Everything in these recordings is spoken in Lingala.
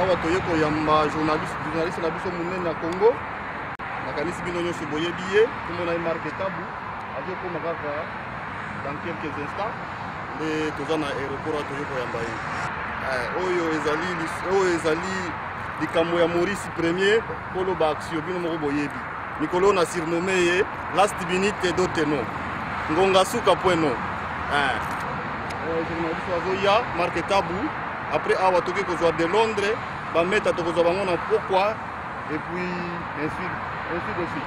awa toye koyamba journaliste na biso monene na congo nakanisi bino nyonso boyebi ye komona ye marke tabu azokoma kaka dans quelques instants nde toza na aéroport toye koyamba ye eh, oyo ezali likambo ya maurice premier Polo Baxio, bino moko boyebi. Mikolo na surnommé ye last minute do teno. Ngonga suka point no. Eh. Euh, journaliste azoya Marc Tabu. Après awa toki kozwa de Londres, ba meta tokozwa bango na pokwa et puis ainsi ainsi de suite.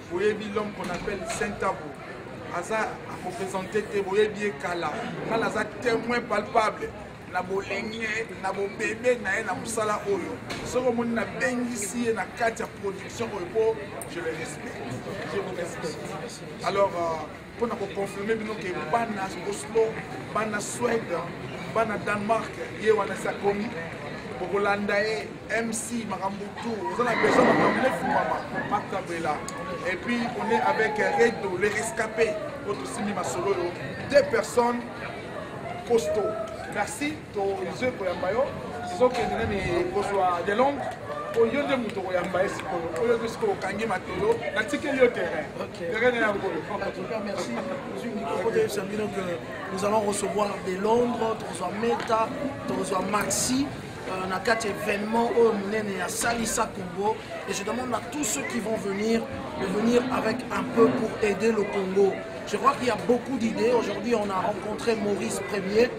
boyebi l'homme qu'on appelle saint tabo aza akopresente te boyebi ye kala kala aza témoin palpable na bolenge na bobebe na ye na mosala oyo soki omoni nabengisi ye na kati ya production oyo po je le respecte je vous respecte alors euh, mpo na koconfirme bino ke bana oslo bana swede bana danemark ye wana esi akomi bokolanda ye mc makambo tu oza na besoin makambo efungwama matabela et puis on est avec redo le rescapé oyo tosimbi masolo oyo deux personnes costaud merci tozo koyamba yo tozokende nani kozwa de longue oyo nde moto okoyamba ye sikoyo oyo nde sikoyo okangi matolo natikeli yo terrain terrain na yango merci ozwi mikoko toyebisa bino que nous allons recevoir de londres tokozwa meta tokozwa maxi Euh, na kati événement oyo monene ya salisa congo et je demande à tous ceux qui vont venir de venir avec un peu pour aider le congo je crois qu'il y a beaucoup d'idées aujourd'hui on a rencontré maurice premier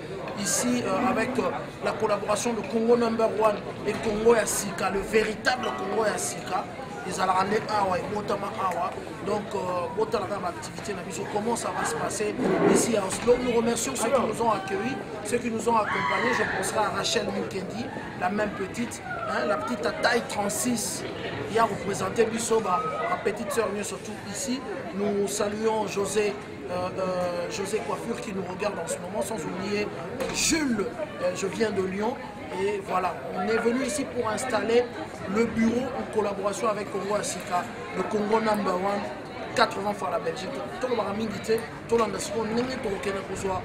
ici euh, avec euh, la collaboration de Congo Number One et Congo Yassika, le véritable Congo Yassika. Ils allaient Awa et Botama Awa. Donc, au euh, comment ça va se passer ici à Oslo. Nous remercions ceux qui nous ont accueillis, ceux qui nous ont accompagnés. Je penserai à Rachel Mukendi, la même petite, Hein, la petite taille 36 qui a représenté Bissoba, ma petite sœur mieux surtout ici. Nous saluons José Euh, euh, José Coiffure qui nous regarde en ce moment, sans oublier Jules, euh, je viens de Lyon. Et voilà, on est venu ici pour installer le bureau en collaboration avec Congo Asika, le Congo number one, 80 fois la Belgique. Tout le monde tout le monde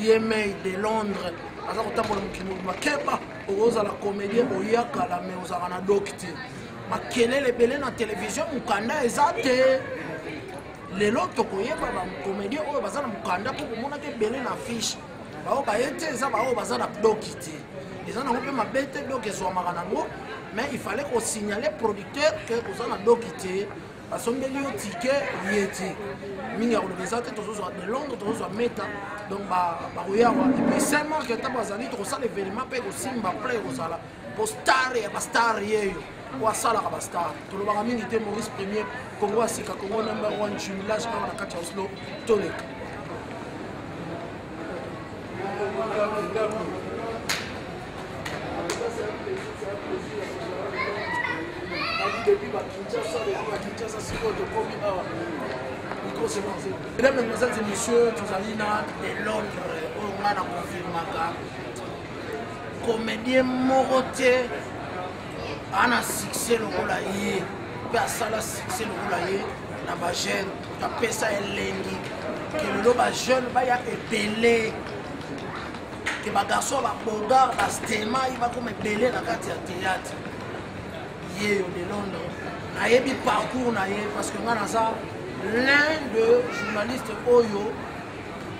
yemei de londres aza kotambola mokili mobima keba okozala comédien oyakala me ozalaka na doki te makelele ebele na televizio mokanda eza te lelo tokoyeba bacomédien oyo baza na mokanda mpo komonaka ebele na affiche baoyo baye te eza baoyo baza na doki te eza nango mpe mabe te doki ezwamaka nango mais il fallait kosignale producteur ke oza na doki te basombeli yo tike ye te mingi ya koloba eza te tozozwa de londres tozozwa meta donc bakoyawa epuis saint mark ntango azali tokosala evenema mpe ekosimba pla ekozala po star ya bastar yeyo oyo asalaka bastar tolobaka mingi te maurice premier kongo ya sika kongo number one jumelage awa na kati ya oslo toleka depuis bakinshasa depuis bakinshasa sikoyo tokomi awa mesdames et mesdames et messieurs tozali na de londres oyo ngai na confirmaka komedie moko te ana succès lokola ye mpe asala succès lokola ye na bajeune apesa elengi ke lelo bajeune baya ebele ke bagarçon baboga bastemai bakoma ebele na kati ya théâtre ye yo de londres nayebi parcours na ye parce que ngai naza l'un de journaliste oyo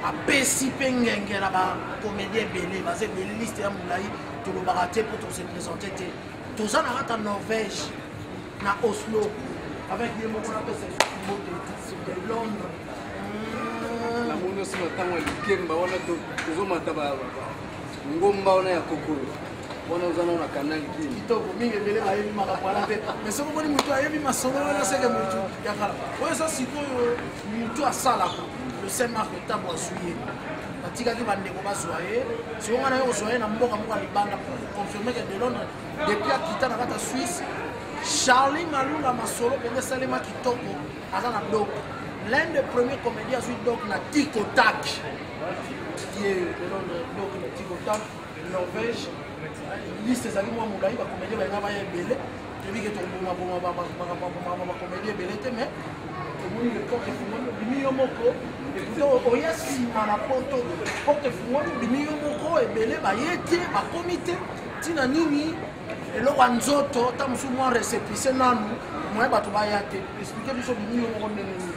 apesi mpe ngenge na bakomedi ebele baza ebele liste ya molai tolobaka te mpo tose présente te toza na kaka norvège na oslo avec ye moko napesa mbote de londres hmm. namoni osi na ntango ya likemba wana tozomata ngomba wana ya kokolo wana oza nao na kanal ki kitoko mingi ebele bayebi makambo wana te mais soki omoni motu ayebi masolo wana seke motu ya kala oyo eza sikoyo motu asalaka le saint marc ntango azwi ye batikaki bandeko bazwa ye siko ngai naye kozwa ye na mboka moko ya libanda pour confirme ke de londres depuis akita na kati ya suisse charlie malula masolo mpenza esalema kitoko aza na dok l'un de premier comédien azwi dok na tikotaki ye de londres dok na tikotaki Norvège liste ezali mwa molai bakomedi balinga baya ebele toyebi ke tokobomaboma bakomedi ebele te mais tomoni le porte efungwami obimi yo moko ekuto oya nsima na poto porte efungwami obimi yo moko ebele baye te bakomi te ntina nini eloko ya nzoto ta mosusu mwa recepise nanu moye bato baya te explike biso obimi yo moko ndenge nini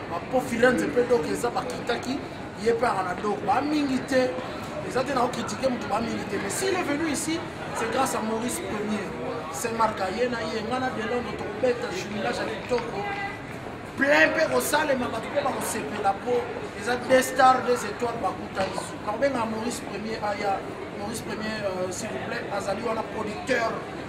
bapo firenze mpe dok eza bakitaki ye mpe aka na dok bamingi te eza te nakokritike moto bamingi te mais s'il est venu ici c'est grâce à maurice premier saint marc aye na ye ngai na delondre tokobeta jubilage ya kitoko plein mpe kosalema bato mpe bakosepela mpo eza deux star deux étoiles bakutani nakobengaka maurice premier aya maurice premier euh, s'il vous plaît azali wana producteur